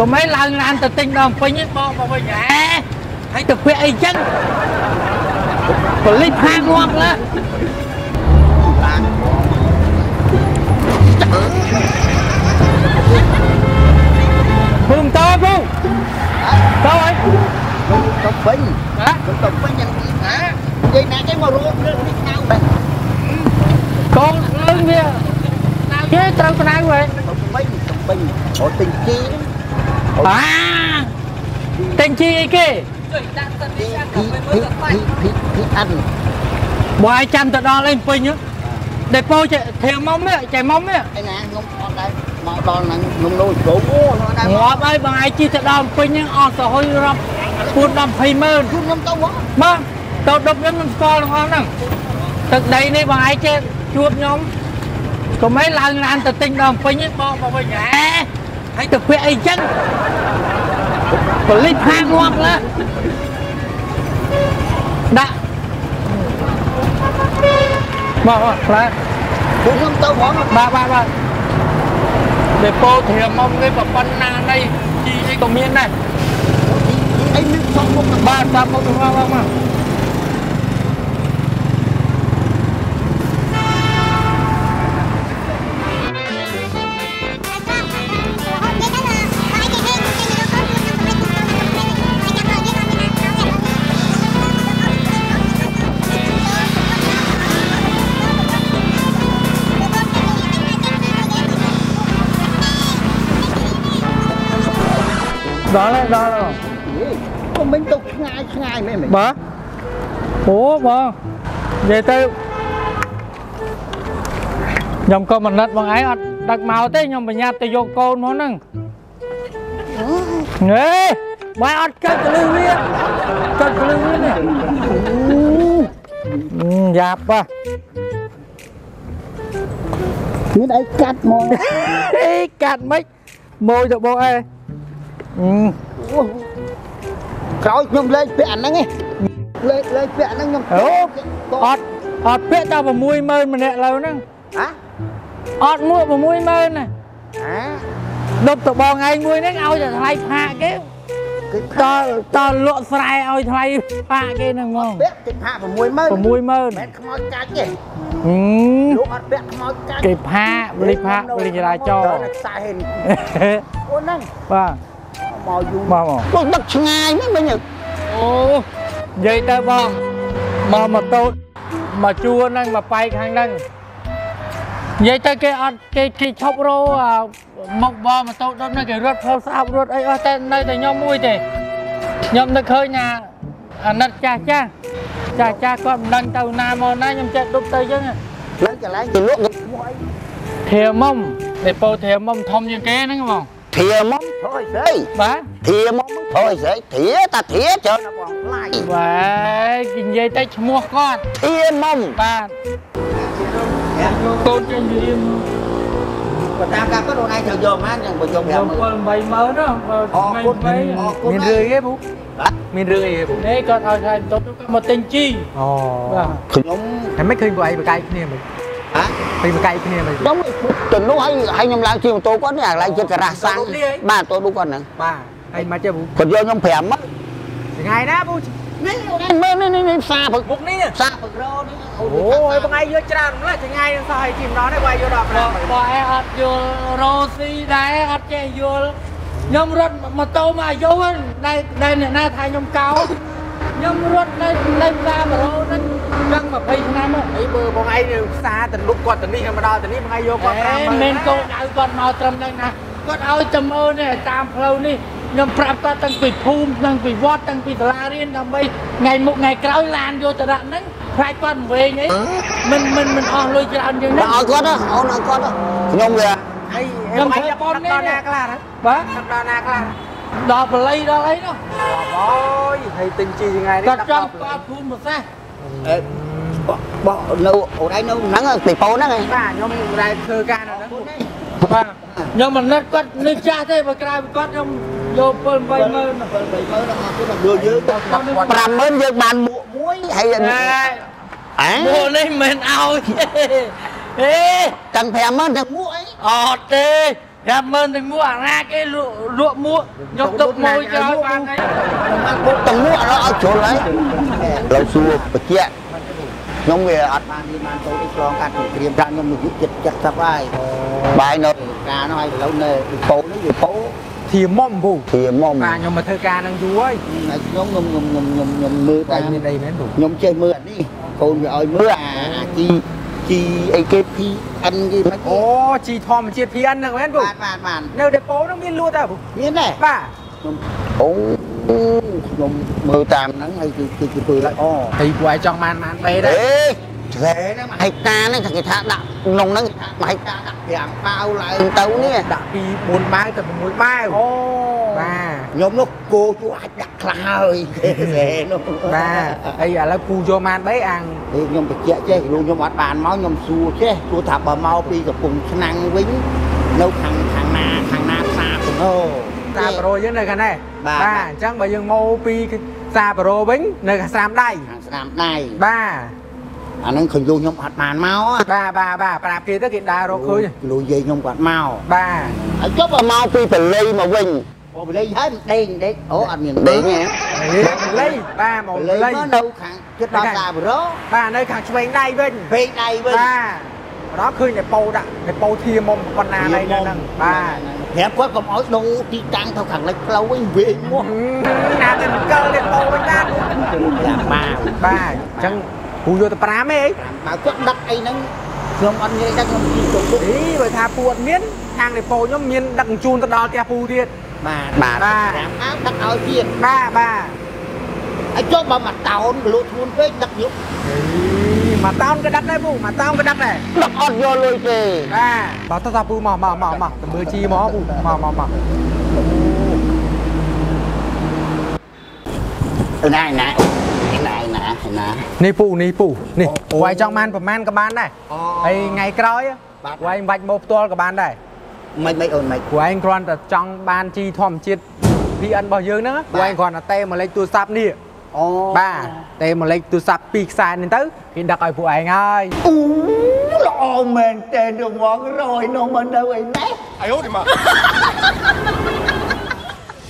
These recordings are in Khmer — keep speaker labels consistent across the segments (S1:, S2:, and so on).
S1: កុំឲ្យឡើងឡានទៅទិញដល់ពេញទេបកមកវិញហ៎ហើយទៅពាក់អីចឹងប៉ូលីសផាងងាប់លើពុំតើពុំតើអី
S2: ទៅពេញ
S1: ហ៎
S2: ទៅពេញយ៉ាងនេះណានិយាយណាគេមករត់រឿងនេះខ្នៅដែរ
S1: កូនលឹងវាគេត្រូវក្តៅហ៎
S2: ទៅពេញទៅពេញអូទិញជី
S1: អាទិញជីអីគេ
S2: ជីភីភីភីភីភីអាន
S1: បើឲ្យចាំទៅដល់ឯងពេញហ៎ដែលពោចេះធៀងមុំនេះចេះមុំនេះ
S2: ឯណាខ្ញុំអត់ដែរមកដល់ហ្នឹងខ្ញុំនោះចូលអូនោះដែរ
S1: ងាប់ហើយបងឯងជិះទៅដល់ពេញហ្នឹងអស់ទៅហុយរាប់ពួនដល់20ម៉ឺន
S2: ជូនខ្ញុំទៅមក
S1: មកទៅដប់ខ្ញុំខ្ញុំស្គាល់ទាំងអស់ហ្នឹងទឹកដីនេះបងឯងចេះជួបខ្ញុំកុំឲ្យឡើងឡានទៅទិញដល់ពេញទេបកមកវិញហ៎ ហើយទៅពាក់អីចឹងប៉ូលីសផាងងាប់លើដាក់មកមកខ្លា
S2: ជូនខ្ញុំទៅហ្មង
S1: បាទបាទបាទដែលពោធៀមមកគេប្រប៉ុណ្ណានៃជីអីក៏មានដែរ
S2: អីនឹងសុំមុខ
S1: បាទតាមមកទៅមកមក ដល់ហើយដល់ហើយ
S2: ខ្ញុំមិនទៅឆ្ងាយឆ្ងាយមែនមែន
S1: បាទអូបងនិយាយទៅខ្ញុំក៏មិនណិតបងឯងអត់ដឹកមកទេខ្ញុំប្រញាប់ទៅយកកូនមកហ្នឹងហេបាយអត់កិច្ចកលឹះវាកិច្ចកលឹះវានេះអឺយ៉ាប់បាទ
S2: មានអីកាត់មក
S1: ហេកាត់មិនម៉ួយទៅបងឯងអឺ
S2: ក្រោយខ្ញុំលេងពាក់អាហ្នឹងឯងលេងលេងពាក់ហ្នឹងខ្ញុំ
S1: អូអត់អត់ពាក់តែ60000ម្នាក់លើហ្នឹង
S2: ហ៎
S1: អត់មួយ60000ណា
S2: អា
S1: ដប់ទៅបងឯងមួយហ្នឹងឲ្យតែថ្លៃផាកគេ
S2: គឺ
S1: តតលក់ស្រែឲ្យថ្លៃផាកគេហ្នឹងហ្មង
S2: ពាក់គេផា60000
S1: 60000
S2: មិនខ្មោចកាច់ទេ
S1: ហឹម
S2: លោកអត់ពាក់ខ្មោចកាច់
S1: គេផាកបលិផាកបលិចរាចរ
S2: ដល់តែខ្សែហេនអូនហ្នឹង
S1: បាទ
S2: មកយូរ
S1: មកមក
S2: លោកដឹកឆ្ងាយមិនមិញ
S1: អូនិយាយទៅបងមកម៉ូតូមកជួរហ្នឹងមកបែកខាងហ្នឹងនិយាយទៅគេអត់គេគេឈប់រោអាមកបម៉ូតូដុតហ្នឹងគេរត់ផ្លូវស្អាប់រត់អីអស់តែនៅតែខ្ញុំមួយទេខ្ញុំនឹកឃើញណាអាណិតចាស់ចាស់ចាស់ចាស់គាត់មិនដឹងទៅណាមកណាខ្ញុំចេះដប់ទៅអញ្ចឹង
S2: ឡើងកន្លែងទៅលក់ឈ្មោះអី
S1: ធាមុំដែលពោធាមុំធំជាងគេហ្នឹងបង
S2: ធៀម កថយស្អី
S1: បាទ
S2: ធៀមកថយស្អីធៀតាធៀច្រើនណាស់បងខ្លាយ
S1: បាទគេនិយាយទៅឈ្មោះគាត់
S2: ធៀមក
S1: បាទកូនចេញរៀន
S2: បើតាមការពិតអូនឯងត្រូវយកមកយ៉ាងបើយក
S1: ខ្ញុំ
S3: ពូ
S2: បាទ
S3: មានរឿងអីទេពូ
S1: នេះគាត់ឲ្យខែបន្ទប់គាត់មកទិញជី
S3: អូ
S1: បាទ
S2: ខ្ញុំ
S3: តែមិនឃើញពួកឯងបកាយគ្នាមិន
S2: ហ៎
S3: ឃើញបកាយគ្នាមិន
S2: ខ្ញុំទៅនោះឲ្យឲ្យខ្ញុំឡើងជិះម៉ូតូគាត់នេះអាកន្លែងចិត្តការ៉ាសាំងបាទទៅនោះគាត់ហ្នឹង
S3: បាទហើយមិនទេពូ
S2: គាត់យកខ្ញុំ5ម៉ឺន
S3: ថ្ងៃណាពូ
S2: នេះមើលនេះនេះផ្សារព្រឹក
S3: មុខនេះ
S2: ផ្សារព្រឹករនេះ
S3: អូយបងឯងយកច្រើនម្ល៉េះថ្ងៃនឹងសោះឲ្យជីម្ដងនេះបងឯងយកដល់
S1: បើ
S3: 5
S1: បើឯងអត់យល់រ៉ូស៊ីដែរអត់ចេះយល់ខ្ញុំរត់ម៉ូតូមកអាយុហ្នឹងដែលដែលអ្នកណាថាខ្ញុំកោខ្ញុំរត់នៅនៅផ្សារ100ហ្នឹង ដឹង20ឆ្នាំហើយ
S3: អីបើបងឯងនៅផ្សារទៅលុបគាត់ទៅនេះមកដល់ទៅនេះបងឯងយកគាត់5
S1: អេមែនកូនដៅគាត់មកត្រឹមហ្នឹងណាគាត់ឲ្យចំអើនេះតាមផ្លូវនេះខ្ញុំប្រាប់គាត់តាំងពីភូមិតាំងពីវត្តតាំងពីសាលារៀនដើម្បីថ្ងៃមុខថ្ងៃក្រោយឡានយកទៅដាក់ហ្នឹងខ្លាចគាត់វែងអីមិនមិនមិនអស់លុយច្រើនជាង
S2: តែ
S1: ហ្នឹង
S2: ឲ្យគាត់អូនឲ្យគាត់ខ្ញុំវា
S3: អីខ្ញុំឯងយកប៉ុននេះដល់ណាខ្លះណា
S1: បាទ
S3: ដល់ណាខ្លះ
S1: ដល់បល័យដល់អីនោះ
S3: អូយហើយទិញជីថ្ងៃនេះ
S1: គាត់ចង់គាត់ភូមិសាស្ត្រ
S2: អេបោះនៅអូនឯងនៅហ្នឹងពីពូហ្នឹងឯង
S3: បាទខ្ញុំដែរធ្វើការនៅហ្នឹង
S1: បាទខ្ញុំមិននឹកគាត់នេះចាស់ទេបើក្រៅពីគាត់ខ្ញុំយក7 8ម៉ឺន
S2: 7 8ម៉ឺនអត់គឺយកយើង50000យើងបានមួកមួយហើយ
S1: ហេ
S2: អេ
S1: មួកនេះមិនឲ្យទេហេ
S2: ទាំង50000ទាំងមួកអី
S1: អត់ទេ 50000ទៅមួកអាណាគេលក់លក់មួកយកទឹកមួយចោលបានអីពុក
S2: ទៅមួកឥឡូវឲ្យជ្រុលហើយឥឡូវសួរបញ្ជាក់ខ្ញុំវាអត់
S4: បានមានបានតូចអីឆ្លងកាត់សង្គ្រាមប្រាក់ខ្ញុំអាយុ70ហើយ
S2: បាយនៅ
S4: ការនោះហើយឥឡូវនៅពោនេះវាពោ
S3: ធាមុំពូ
S2: ធាមុំ
S3: បាទខ្ញុំមកធ្វើការនឹងយូរហើយ
S4: ខ្ញុំខ្ញុំខ្ញុំខ្ញុំខ្ញុំមើល
S3: តែ
S4: មា
S3: នអីមែនពូ
S4: ខ្ញុំចេះមើលអានេះកូនវាឲ្យមើលអាជី ជីអីគេ PN គេមិន
S3: អូជីធម្មជាតិ PN ហ្នឹងមែនពូ
S4: បាទបាទបាទ
S3: នៅដេប៉ូហ្នឹងមានលក់តែពូ
S4: មានដែរ
S3: បាទ
S4: ខ្ញុំ
S2: អូ
S4: ខ្ញុំមើលតាមហ្នឹងហើយគឺគឺគឺធ្វើល្អ
S3: ហើយពួកឯងចង់បានបានបេ
S2: អេ
S3: ដែរ
S2: ស្រែហ្នឹងមួយហិកតាហ្នឹងគេថាដាក់ក្នុងហ្នឹងគេថាមួយហិកតាដាក់5ប៉ាវឡើងទៅនេះ
S3: ដាក់ពី4ម៉ាវទៅ6ម៉ាវអូបាទ
S4: ខ្ញុំនោះគោជួអាចដាក់ ខ្លះហើយស្រែនោះ
S3: បាទហើយឥឡូវពូយកបានបេអាំង
S4: នេះខ្ញុំបញ្ជាក់ចេះគ្រូខ្ញុំអត់បានមកខ្ញុំសួរចេះសួរថាបើមកពីកំពង់ឆ្នាំងវិញនៅខាងខាងណាខាងណាផ្សារទៅណូ
S3: សាប្រូយើងនៅខាងនេះ
S4: បាទ
S3: បាទអញ្ចឹងបើយើងមកពីសាប្រូវិញនៅខាងស្រាមដៃ
S4: ខាងស្នាមដៃ
S3: បាទ
S4: អាហ្នឹងឃើញលោកខ្ញុំអត់បានមក
S3: បាទបាទបាទប្រាប់គេទៅគេដើររកឃើញ
S4: គ្រូយាយខ្ញុំគាត់មក
S3: បាទ
S2: ហើយចុះបើមកពីបលីមកវិញ
S4: អូបលេងហើយមិនដេញដេកអូអត់មាន
S2: ដេញហ៎
S3: លៃបាទមក
S4: លេង
S3: លៃ
S4: មកនៅខាងជិតដល់សាប្រូ
S3: បាទនៅខាងឆ្វេងដៃវិញ
S4: ពេកដៃវិញ
S3: បាទដល់ឃើញតែពោដាក់តែពោធាមុំប៉ុណ្ណាណៃនៅហ្នឹងបាទ
S4: ប្រាប់គាត់កុំឲ្យដូរទីតាំងទៅខាងលិចផ្លូវវិញវិញមក
S3: ណាតែមិនកិលតែពោវិញបាទ
S4: យ៉ាងបាវ
S3: បាទអញ្ចឹងពូយកទៅ5ឯង
S4: បើគាត់ដឹកអីហ្នឹងខ្ញុំអត់ងាយដឹកខ្ញុំជិះទៅ
S3: អីបើថាពូអត់មានខាងតែពោខ្ញុំមានដឹកជញ្ជូនទៅដល់ផ្ទះពូទៀត
S4: បាទ
S2: បាទ
S3: បាទ
S4: តាមអាវដឹកឲ្យទៀត
S3: បាទបាទ
S4: ហើយចុះបើមកតោនគីឡូធ្ងន់ពេកដឹកយក
S3: មកតោនក៏ដឹកដែរពូមកតោនក៏ដឹកដែរ
S2: ដឹកអត់យកលុយទេ
S3: បាទបើទៅថាពូមកមកមកមកទៅមើលជីមកពូមកមកមក
S4: ណាណាណាណាណា
S3: នេះពូនេះពូនេះវាយចង់បានប្រមាណក៏បានដែរហើយថ្ងៃក្រោយវាយមិនបាច់មកផ្ទាល់ក៏បានដែរ
S4: មិនមិនអូនមិន
S3: ព្រោះឯងគ្រាន់តែចង់បានជីធម្មជាតិ PN របស់យើងហ្នឹងព្រោះឯងគ្រាន់តែតេមកលេខទូរស័ព្ទនេះ
S4: អូ
S3: បាទតេមកលេខទូរស័ព្ទពីរខ្សែនេះទៅគេដឹកឲ្យពួកឯងហើយ
S4: អូល្អមែនតើរងងរយនោះមកនៅឯណេះ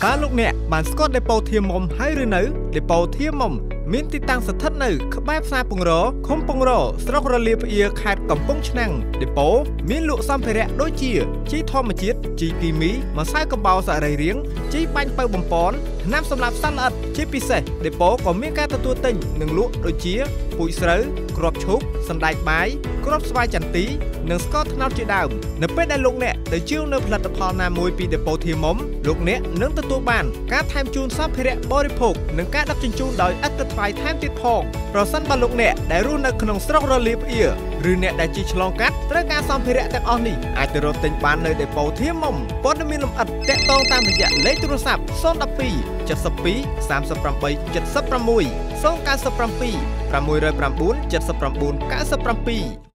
S5: តើលោកអ្នកបានស្គាល់ដេប៉ូធៀមមុំហើយឬនៅដេប៉ូធៀមមុំ មានទីតាំងស្ថិតនៅក្បែរផ្សារពងរឃុំពងរស្រុករលាផ្អៀខេត្តកំពង់ឆ្នាំងដេប៉ូមានលក់សម្ភារៈដូចជាជីធម្មជាតិជីគីមីម្សៅកំបោរសរីរាង្គជីបាញ់ពៅបំពន់ ថ្នាំសម្រាប់សត្វល្អិតជាពិសេសដេប៉ូក៏មានការទទួលទិញនិងលក់ដូចជាពូជស្រូវគ្រាប់ឈូកសណ្តែកបាយគ្រាប់ស្វាយចន្ទីនិងស្ករត្នោតជាដើមនៅពេលដែលលោកអ្នកទៅជាវនៅផលិតផលណាមួយពីដេប៉ូធៀមមុំលោកអ្នកនឹងទទួលបានការថែមជូនសម្ភារៈបរិភោគនិងការដឹកជញ្ជូនដោយឥតគិតថ្លៃថែមទៀតផងប្រសិនបើលោកអ្នកដែលរស់នៅក្នុងស្រុករលាផ្អៀ ឬអ្នកដែលជិះឆ្លងកាត់ត្រូវការសម្ភារៈទាំងអស់នេះអាចទៅរកទិញបាននៅដេប៉ូធៀមមុំព័ត៌មានលម្អិតតាក់ទងតាមរយៈលេខទូរស័ព្ទ012 72 38 76 097 609 79 97